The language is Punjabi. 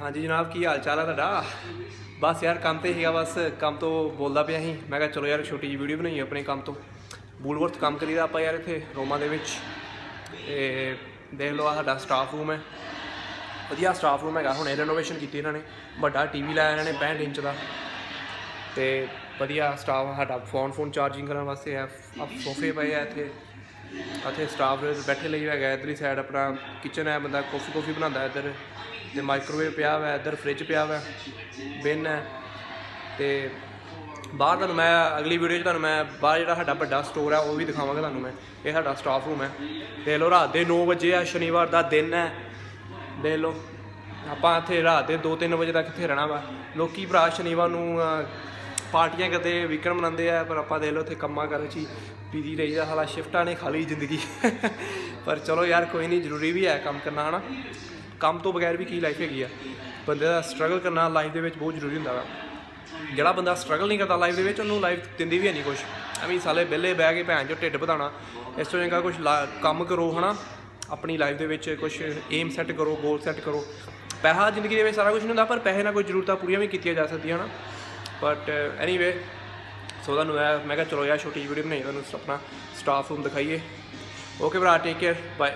ਹਾਂਜੀ ਜਨਾਬ, ਕੀ ਹਾਲ ਚਾਲ ਹੈ ਤੁਹਾਡਾ? ਬਸ ਯਾਰ, ਕੰਮ ਤੇ ਸੀਗਾ, ਬਸ ਕੰਮ ਤੋਂ ਬੋਲਦਾ ਪਿਆ ਸੀ। ਮੈਂ ਕਿਹਾ, ਚਲੋ ਯਾਰ, ਛੋਟੀ ਜਿਹੀ ਵੀਡੀਓ ਬਣਾਈ ਆਪਣੇ ਕੰਮ ਤੋਂ। ਬੂਲਵਰਥ ਕੰਮ ਕਰੀਦਾ ਆਪਾਂ ਯਾਰ ਇੱਥੇ, ਰੋਮਾ ਦੇ ਵਿੱਚ। ਤੇ ਦੇਖ ਲਓ, ਆਹ ਸਾਡਾ ਸਟਾਫ ਰੂਮ ਹੈ। ਵਧੀਆ ਸਟਾਫ ਰੂਮ ਹੈਗਾ। ਹੁਣੇ ਰੈਨੋਵੇਸ਼ਨ ਕੀਤੀ ਇਹਨਾਂ ਨੇ। ਵੱਡਾ ਟੀਵੀ ਲਾਇਆ ਇਹਨਾਂ ਨੇ 65 ਇੰਚ ਦਾ। ਤੇ ਵਧੀਆ ਸਟਾਫ ਸਾਡਾ। ਫੋਨ ਫੋਨ ਚਾਰਜਿੰਗ ਕਰਨ ਵਾਸਤੇ ਆ। ਆ ਸੋਫੇ ਪਏ ਆ ਇੱਥੇ। ਇੱਥੇ ਸਟਾਫ ਬੈਠੇ ਲਈ ਹੈਗਾ, ਇਧਰਲੀ ਸਾਈਡ ਆਪਣਾ ਕਿਚਨ ਹੈ, ਬੰਦਾ ਕਾਫੀ ਕਾਫੀ ਬਣਾਉਂਦਾ ਇੱਧਰ ਤੇ ਮਾਈਕ੍ਰੋਵੇਵ ਪਿਆ ਹੋਇਆ, ਇੱਧਰ ਫ੍ਰਿਜ ਪਿਆ ਹੋਇਆ ਬਿਨ ਹੈ ਤੇ ਬਾਹਰ ਤੁਹਾਨੂੰ ਮੈਂ ਅਗਲੀ ਵੀਡੀਓ 'ਚ ਤੁਹਾਨੂੰ ਮੈਂ ਬਾਹਰ ਜਿਹੜਾ ਸਾਡਾ ਵੱਡਾ ਸਟੋਰ ਹੈ, ਉਹ ਵੀ ਦਿਖਾਵਾਂਗਾ ਤੁਹਾਨੂੰ ਮੈਂ। ਇਹ ਸਾਡਾ ਸਟਾਫ ਰੂਮ ਹੈ। ਦੇਖ ਲਓ, ਰਾਤ ਦੇ 9 ਵਜੇ ਆ ਸ਼ਨੀਵਾਰ ਦਾ ਦਿਨ ਹੈ। ਦੇਖ ਲਓ, ਆਪਾਂ ਇੱਥੇ ਰਾਤ ਦੇ 2-3 ਵਜੇ ਤੱਕ ਇੱਥੇ ਰਹਿਣਾ ਵਾ। ਲੋਕੀ ਭਰਾ, ਸ਼ਨੀਵਾਰ ਨੂੰ ਪਾਰਟੀਆਂ ਕਰਦੇ ਵੀਕਐਂਡ ਮਨਾਉਂਦੇ ਆ, ਪਰ ਆਪਾਂ ਦੇਖ ਲਓ ਇੱਥੇ ਕੰਮਾਂ ਕਰ ਚ ਹੀ ਬਿਜ਼ੀ ਰਹੀਦਾ ਹਾਲਾ ਸ਼ਿਫਟਾਂ ਨੇ ਖਾਲੀ ਜ਼ਿੰਦਗੀ। ਪਰ ਚਲੋ ਯਾਰ, ਕੋਈ ਨਹੀਂ, ਜ਼ਰੂਰੀ ਵੀ ਹੈ ਕੰਮ ਕਰਨਾ, ਹਨਾ? ਕੰਮ ਤੋਂ ਬਗੈਰ ਵੀ ਕੀ ਲਾਈਫ ਹੈਗੀ ਆ? ਬੰਦੇ ਦਾ ਸਟਰਗਲ ਕਰਨਾ ਲਾਈਫ ਦੇ ਵਿੱਚ ਬਹੁਤ ਜ਼ਰੂਰੀ ਹੁੰਦਾ ਵਾ। ਜਿਹੜਾ ਬੰਦਾ ਸਟਰਗਲ ਨਹੀਂ ਕਰਦਾ ਲਾਈਫ ਦੇ ਵਿੱਚ, ਉਹਨੂੰ ਲਾਈਫ ਦਿੰਦੀ ਵੀ ਹੈ ਨਹੀਂ ਕੁਝ ਐਵੇਂ ਸਾਲੇ ਵਿਹਲੇ ਬਹਿ ਕੇ ਭੈਣ ਚੋ ਢਿੱਡ ਵਧਾਉਣਾ, ਇਸ ਤੋਂ ਚੰਗਾ ਕੁਝ ਕੰਮ ਕਰੋ, ਹਨਾ? ਆਪਣੀ ਲਾਈਫ ਦੇ ਵਿੱਚ ਕੁਝ ਏਮ ਸੈੱਟ ਕਰੋ ਗੋਲ ਸੈੱਟ ਕਰੋ। ਪੈਸਾ ਜ਼ਿੰਦਗੀ ਦੇ ਵਿੱਚ ਸਾਰਾ ਕੁਝ ਨਹੀਂ ਹੁੰਦਾ, ਪਰ ਪੈਸੇ ਨਾਲ ਕੋਈ ਜ਼ਰੂਰਤਾਂ ਪੂਰੀਆਂ ਵੀ ਕੀਤੀਆਂ ਜਾ ਸਕਦੀਆਂ, ਹਨਾ? ਬਟ ਐਨੀਵੇ ਸੋ ਤੁਹਾਨੂੰ ਇਹ ਮੈਂ ਕਿਹਾ ਚਲੋ ਯਾਰ ਛੋਟੀ ਵੀਡੀਓ ਬਣਾਈ ਤੁਹਾਨੂੰ ਆਪਣਾ ਸਟਾਫ ਰੂਮ ਦਿਖਾਈਏ। ਓਕੇ ਭਰਾ ਟੇਕ ਕੇਅਰ ਬਾਏ